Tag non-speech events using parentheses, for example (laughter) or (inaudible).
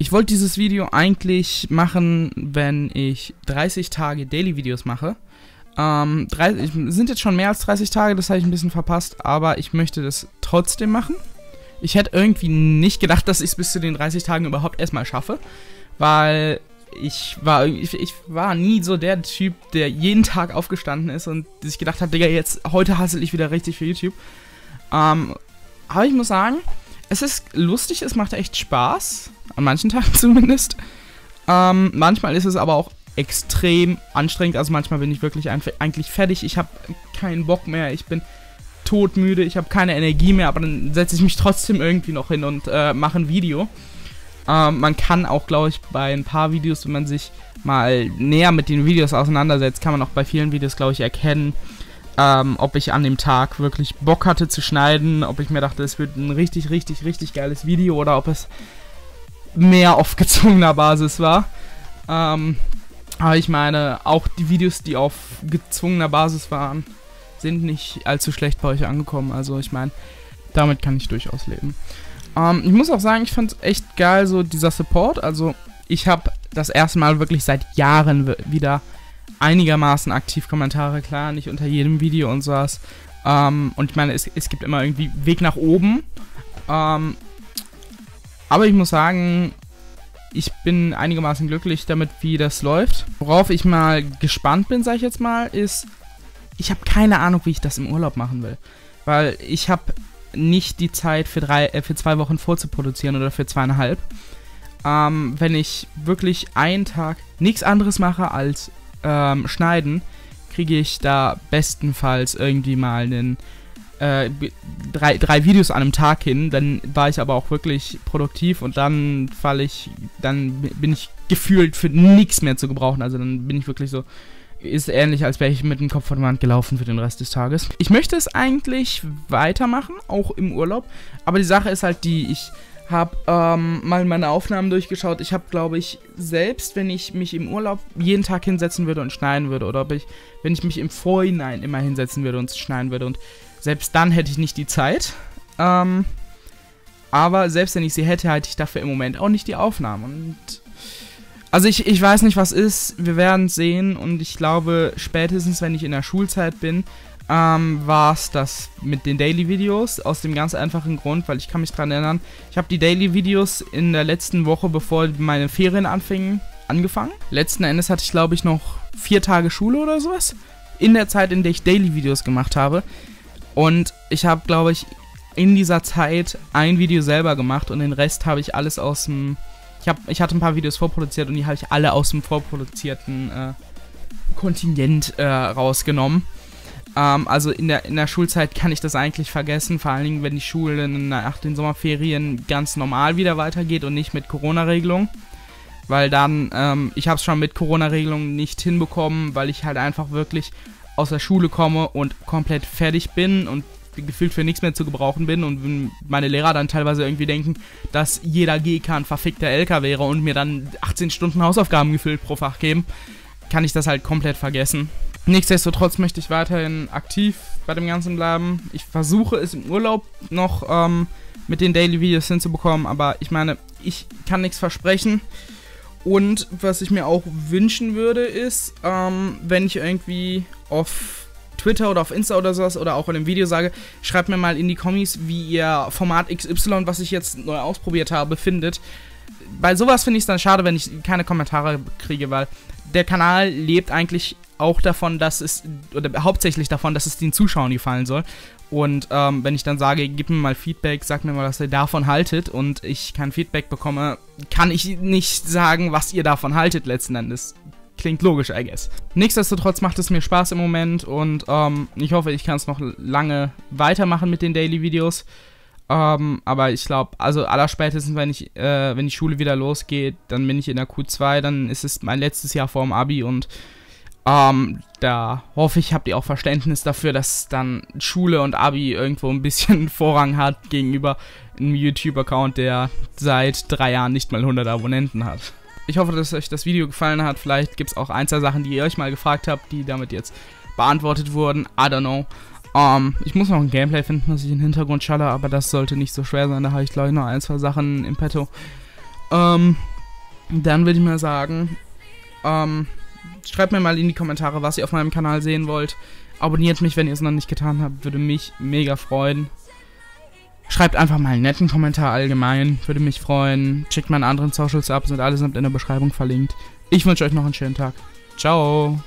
Ich wollte dieses Video eigentlich machen, wenn ich 30 Tage Daily-Videos mache. Ähm, 30, sind jetzt schon mehr als 30 Tage, das habe ich ein bisschen verpasst, aber ich möchte das trotzdem machen. Ich hätte irgendwie nicht gedacht, dass ich es bis zu den 30 Tagen überhaupt erstmal schaffe, weil ich war, ich, ich, war nie so der Typ, der jeden Tag aufgestanden ist und sich gedacht hat, Digga, jetzt, heute hassel ich wieder richtig für YouTube. Ähm, aber ich muss sagen, es ist lustig, es macht echt Spaß. An manchen Tagen (laughs) zumindest. Ähm, manchmal ist es aber auch extrem anstrengend. Also manchmal bin ich wirklich eigentlich fertig. Ich habe keinen Bock mehr. Ich bin todmüde. Ich habe keine Energie mehr. Aber dann setze ich mich trotzdem irgendwie noch hin und äh, mache ein Video. Ähm, man kann auch, glaube ich, bei ein paar Videos, wenn man sich mal näher mit den Videos auseinandersetzt, kann man auch bei vielen Videos, glaube ich, erkennen, ähm, ob ich an dem Tag wirklich Bock hatte zu schneiden, ob ich mir dachte, es wird ein richtig, richtig, richtig geiles Video oder ob es mehr auf gezwungener Basis war. Ähm, aber ich meine, auch die Videos, die auf gezwungener Basis waren, sind nicht allzu schlecht bei euch angekommen. Also ich meine, damit kann ich durchaus leben. Ähm, ich muss auch sagen, ich fand es echt geil, so dieser Support. Also ich habe das erste Mal wirklich seit Jahren wieder einigermaßen aktiv Kommentare, klar, nicht unter jedem Video und sowas. Ähm, und ich meine, es, es gibt immer irgendwie Weg nach oben. Ähm, aber ich muss sagen, ich bin einigermaßen glücklich damit, wie das läuft. Worauf ich mal gespannt bin, sag ich jetzt mal, ist, ich habe keine Ahnung, wie ich das im Urlaub machen will. Weil ich habe nicht die Zeit für, drei, äh, für zwei Wochen vorzuproduzieren oder für zweieinhalb. Ähm, wenn ich wirklich einen Tag nichts anderes mache als ähm, schneiden, kriege ich da bestenfalls irgendwie mal einen äh, drei, drei Videos an einem Tag hin, dann war ich aber auch wirklich produktiv und dann falle ich, dann bin ich gefühlt für nichts mehr zu gebrauchen. Also dann bin ich wirklich so, ist ähnlich, als wäre ich mit dem Kopf vor der Wand gelaufen für den Rest des Tages. Ich möchte es eigentlich weitermachen, auch im Urlaub, aber die Sache ist halt die, ich habe ähm, mal meine Aufnahmen durchgeschaut. Ich habe, glaube ich, selbst wenn ich mich im Urlaub jeden Tag hinsetzen würde und schneiden würde, oder ob ich, wenn ich mich im Vorhinein immer hinsetzen würde und schneiden würde, und selbst dann hätte ich nicht die Zeit. Ähm, aber selbst wenn ich sie hätte, hätte ich dafür im Moment auch nicht die Aufnahmen. Und also ich, ich weiß nicht, was ist. Wir werden sehen. Und ich glaube, spätestens, wenn ich in der Schulzeit bin, ähm, war es das mit den Daily-Videos. Aus dem ganz einfachen Grund, weil ich kann mich daran erinnern, ich habe die Daily-Videos in der letzten Woche, bevor meine Ferien anfingen, angefangen. Letzten Endes hatte ich, glaube ich, noch vier Tage Schule oder sowas. In der Zeit, in der ich Daily-Videos gemacht habe. Und ich habe, glaube ich, in dieser Zeit ein Video selber gemacht und den Rest habe ich alles aus dem. Ich, hab, ich hatte ein paar Videos vorproduziert und die habe ich alle aus dem vorproduzierten äh, Kontingent äh, rausgenommen. Ähm, also in der, in der Schulzeit kann ich das eigentlich vergessen, vor allen Dingen, wenn die Schule nach den Sommerferien ganz normal wieder weitergeht und nicht mit Corona-Regelung. Weil dann, ähm, ich habe es schon mit Corona-Regelungen nicht hinbekommen, weil ich halt einfach wirklich aus der Schule komme und komplett fertig bin und gefühlt für nichts mehr zu gebrauchen bin und meine Lehrer dann teilweise irgendwie denken, dass jeder GK ein verfickter LK wäre und mir dann 18 Stunden Hausaufgaben gefüllt pro Fach geben, kann ich das halt komplett vergessen. Nichtsdestotrotz möchte ich weiterhin aktiv bei dem Ganzen bleiben. Ich versuche es im Urlaub noch ähm, mit den Daily Videos hinzubekommen, aber ich meine, ich kann nichts versprechen. Und was ich mir auch wünschen würde, ist, ähm, wenn ich irgendwie auf Twitter oder auf Insta oder sowas oder auch in einem Video sage, schreibt mir mal in die Kommis, wie ihr Format XY, was ich jetzt neu ausprobiert habe, findet. Bei sowas finde ich es dann schade, wenn ich keine Kommentare kriege, weil der Kanal lebt eigentlich auch davon, dass es, oder hauptsächlich davon, dass es den Zuschauern gefallen soll. Und ähm, wenn ich dann sage, gib mir mal Feedback, sag mir mal, was ihr davon haltet und ich kein Feedback bekomme, kann ich nicht sagen, was ihr davon haltet letzten Endes. Klingt logisch, I guess. Nichtsdestotrotz macht es mir Spaß im Moment und ähm, ich hoffe, ich kann es noch lange weitermachen mit den Daily-Videos. Ähm, aber ich glaube, also allerspätestens, wenn ich, äh, wenn die Schule wieder losgeht, dann bin ich in der Q2, dann ist es mein letztes Jahr vor dem Abi und ähm, da hoffe ich, habt ihr auch Verständnis dafür, dass dann Schule und Abi irgendwo ein bisschen (laughs) Vorrang hat gegenüber einem YouTube-Account, der seit drei Jahren nicht mal 100 Abonnenten hat. Ich hoffe, dass euch das Video gefallen hat. Vielleicht gibt es auch ein, zwei Sachen, die ihr euch mal gefragt habt, die damit jetzt beantwortet wurden. I don't know. Um, ähm, ich muss noch ein Gameplay finden, dass ich den Hintergrund schalle, aber das sollte nicht so schwer sein. Da habe ich, glaube ich, noch ein, zwei Sachen im Petto. Ähm, um, dann würde ich mal sagen, ähm, schreibt mir mal in die Kommentare, was ihr auf meinem Kanal sehen wollt. Abonniert mich, wenn ihr es noch nicht getan habt, würde mich mega freuen. Schreibt einfach mal einen netten Kommentar allgemein, würde mich freuen. Checkt meine anderen Socials ab, sind allesamt in der Beschreibung verlinkt. Ich wünsche euch noch einen schönen Tag. Ciao.